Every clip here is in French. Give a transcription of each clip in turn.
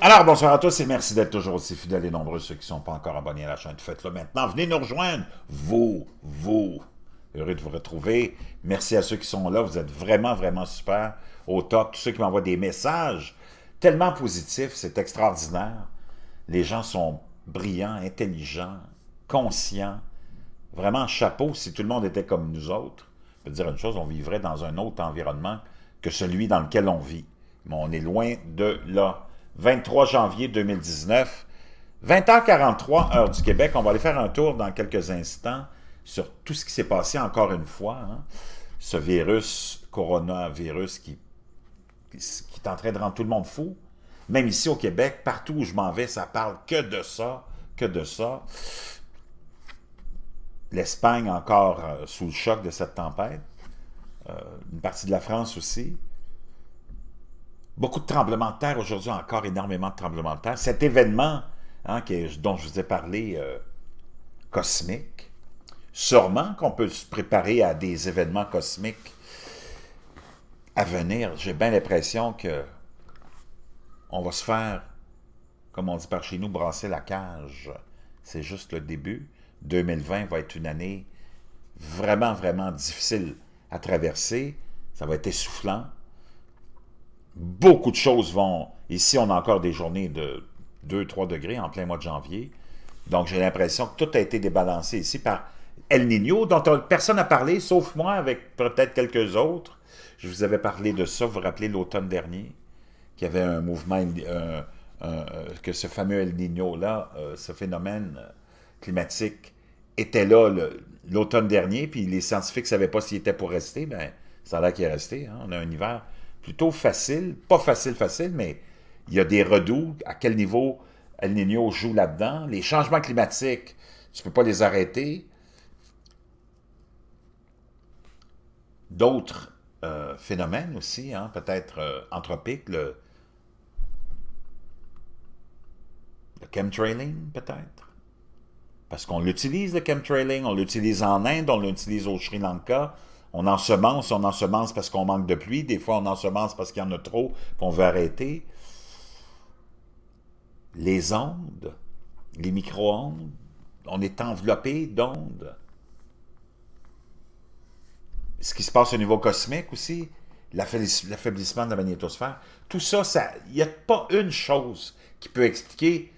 Alors, bonsoir à tous et merci d'être toujours aussi fidèles et nombreux, ceux qui ne sont pas encore abonnés à la chaîne. Faites-le maintenant. Venez nous rejoindre. Vous, vous. Heureux de vous retrouver. Merci à ceux qui sont là. Vous êtes vraiment, vraiment super. Au top. Tous ceux qui m'envoient des messages tellement positifs. C'est extraordinaire. Les gens sont brillants, intelligents, conscients. Vraiment, chapeau si tout le monde était comme nous autres. Je peux dire une chose, on vivrait dans un autre environnement que celui dans lequel on vit. Mais on est loin de là. 23 janvier 2019, 20h43, heure du Québec. On va aller faire un tour dans quelques instants sur tout ce qui s'est passé encore une fois. Hein. Ce virus, coronavirus, qui, qui est en train de rendre tout le monde fou. Même ici au Québec, partout où je m'en vais, ça parle que de ça, que de ça. L'Espagne encore euh, sous le choc de cette tempête. Euh, une partie de la France aussi. Beaucoup de tremblements de terre aujourd'hui, encore énormément de tremblements de terre. Cet événement hein, dont je vous ai parlé, euh, cosmique, sûrement qu'on peut se préparer à des événements cosmiques à venir. J'ai bien l'impression que on va se faire, comme on dit par chez nous, brasser la cage. C'est juste le début. 2020 va être une année vraiment, vraiment difficile à traverser. Ça va être essoufflant beaucoup de choses vont... Ici, on a encore des journées de 2-3 degrés en plein mois de janvier. Donc, j'ai l'impression que tout a été débalancé ici par El Niño, dont personne n'a parlé, sauf moi, avec peut-être quelques autres. Je vous avais parlé de ça, vous vous rappelez, l'automne dernier, qu'il y avait un mouvement, que ce fameux El Niño-là, euh, ce phénomène euh, climatique, était là l'automne dernier, puis les scientifiques ne savaient pas s'il était pour rester, ben ça a l'air qu'il est resté. Hein. On a un hiver plutôt facile, pas facile, facile, mais il y a des redoux, à quel niveau El Niño joue là-dedans. Les changements climatiques, tu ne peux pas les arrêter. D'autres euh, phénomènes aussi, hein, peut-être euh, anthropiques, le, le chemtrailing, peut-être. Parce qu'on l'utilise, le chemtrailing, on l'utilise en Inde, on l'utilise au Sri Lanka, on ensemence, on ensemence parce qu'on manque de pluie, des fois on ensemence parce qu'il y en a trop, qu'on veut arrêter. Les ondes, les micro-ondes, on est enveloppé d'ondes. Ce qui se passe au niveau cosmique aussi, l'affaiblissement de la magnétosphère, tout ça, il n'y a pas une chose qui peut expliquer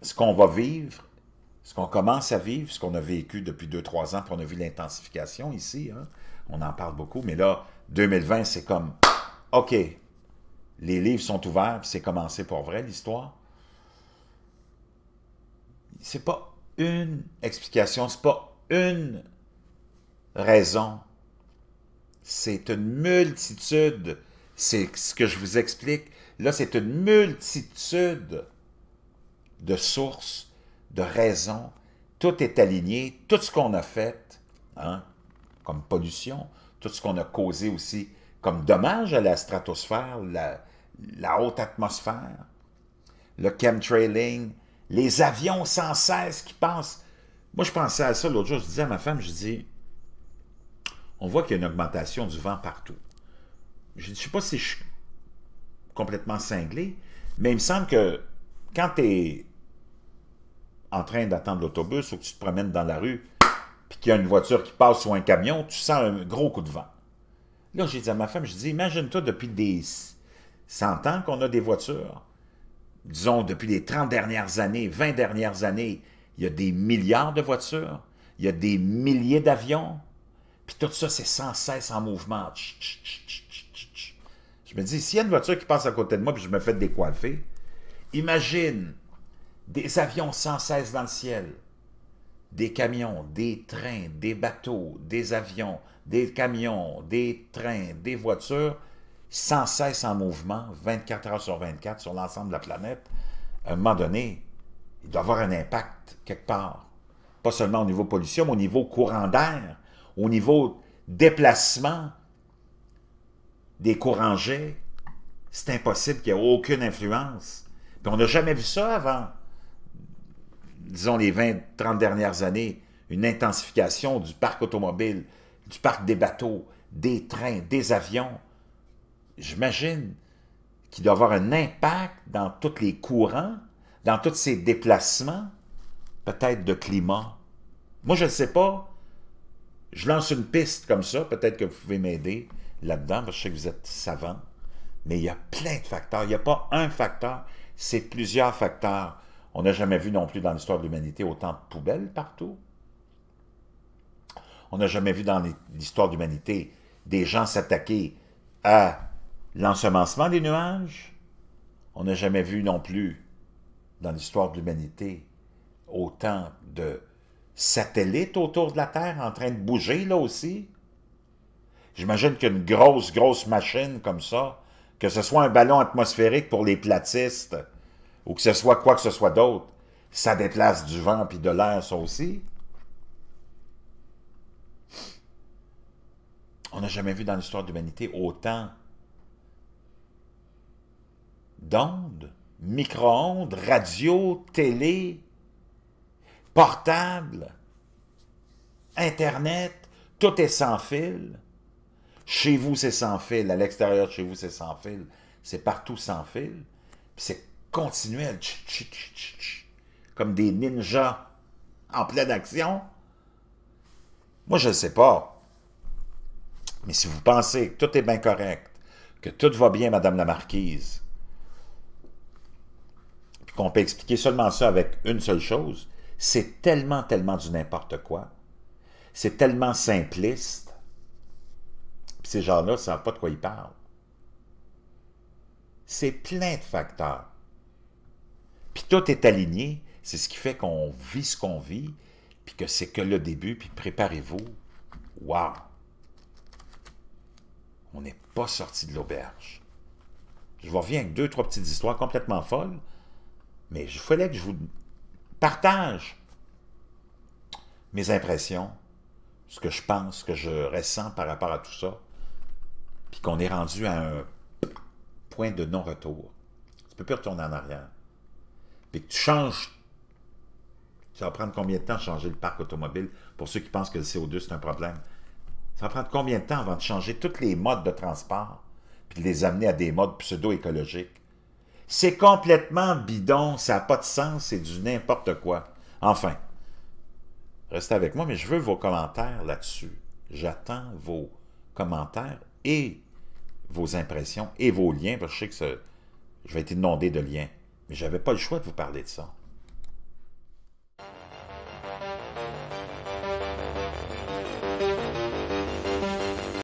ce qu'on va vivre ce qu'on commence à vivre, ce qu'on a vécu depuis 2-3 ans, puis on a vu l'intensification ici, hein. on en parle beaucoup, mais là, 2020, c'est comme, OK, les livres sont ouverts, c'est commencé pour vrai, l'histoire. C'est pas une explication, c'est pas une raison. C'est une multitude, c'est ce que je vous explique. Là, c'est une multitude de sources de raison, tout est aligné, tout ce qu'on a fait, hein, comme pollution, tout ce qu'on a causé aussi comme dommage à la stratosphère, la, la haute atmosphère, le chemtrailing, les avions sans cesse qui passent. Moi, je pensais à ça l'autre jour, je disais à ma femme, je dis, on voit qu'il y a une augmentation du vent partout. Je ne sais pas si je suis complètement cinglé, mais il me semble que quand tu es en train d'attendre l'autobus ou que tu te promènes dans la rue, puis qu'il y a une voiture qui passe ou un camion, tu sens un gros coup de vent. Là, j'ai dit à ma femme, je dis, imagine-toi depuis des 100 ans qu'on a des voitures. Disons, depuis les 30 dernières années, 20 dernières années, il y a des milliards de voitures, il y a des milliers d'avions, puis tout ça, c'est sans cesse en mouvement. Je me dis, s'il y a une voiture qui passe à côté de moi, puis je me fais décoiffer, imagine des avions sans cesse dans le ciel, des camions, des trains, des bateaux, des avions, des camions, des trains, des voitures, sans cesse en mouvement, 24 heures sur 24 sur l'ensemble de la planète, à un moment donné, il doit avoir un impact quelque part. Pas seulement au niveau pollution, mais au niveau courant d'air, au niveau déplacement des courants jets. C'est impossible qu'il n'y ait aucune influence. Puis on n'a jamais vu ça avant disons, les 20-30 dernières années, une intensification du parc automobile, du parc des bateaux, des trains, des avions. J'imagine qui doit avoir un impact dans tous les courants, dans tous ces déplacements, peut-être de climat. Moi, je ne sais pas. Je lance une piste comme ça, peut-être que vous pouvez m'aider là-dedans, parce que je sais que vous êtes savant. Mais il y a plein de facteurs. Il n'y a pas un facteur, c'est plusieurs facteurs. On n'a jamais vu non plus dans l'histoire de l'humanité autant de poubelles partout. On n'a jamais vu dans l'histoire de l'humanité des gens s'attaquer à l'ensemencement des nuages. On n'a jamais vu non plus dans l'histoire de l'humanité autant de satellites autour de la Terre en train de bouger là aussi. J'imagine qu'une grosse, grosse machine comme ça, que ce soit un ballon atmosphérique pour les platistes, ou que ce soit quoi que ce soit d'autre, ça déplace du vent puis de l'air, ça aussi. On n'a jamais vu dans l'histoire de l'humanité autant d'ondes, micro-ondes, radio, télé, portable, Internet, tout est sans fil. Chez vous, c'est sans fil. À l'extérieur de chez vous, c'est sans fil. C'est partout sans fil. c'est continuel. Comme des ninjas en pleine action. Moi, je ne sais pas. Mais si vous pensez que tout est bien correct, que tout va bien, Madame la Marquise, puis qu'on peut expliquer seulement ça avec une seule chose, c'est tellement, tellement du n'importe quoi. C'est tellement simpliste. Ces gens-là ne savent pas de quoi ils parlent. C'est plein de facteurs. Puis tout est aligné. C'est ce qui fait qu'on vit ce qu'on vit, puis que c'est que le début, puis préparez-vous. Wow! On n'est pas sorti de l'auberge. Je vous reviens avec deux, trois petites histoires complètement folles, mais il fallait que je vous partage mes impressions, ce que je pense, ce que je ressens par rapport à tout ça, puis qu'on est rendu à un point de non-retour. Tu ne peux plus retourner en arrière. Puis que tu changes, ça va prendre combien de temps de changer le parc automobile? Pour ceux qui pensent que le CO2 c'est un problème? Ça va prendre combien de temps avant de changer tous les modes de transport puis de les amener à des modes pseudo-écologiques? C'est complètement bidon, ça n'a pas de sens, c'est du n'importe quoi. Enfin, restez avec moi, mais je veux vos commentaires là-dessus. J'attends vos commentaires et vos impressions et vos liens, parce que je sais que je vais être inondé de liens. Mais je n'avais pas le choix de vous parler de ça.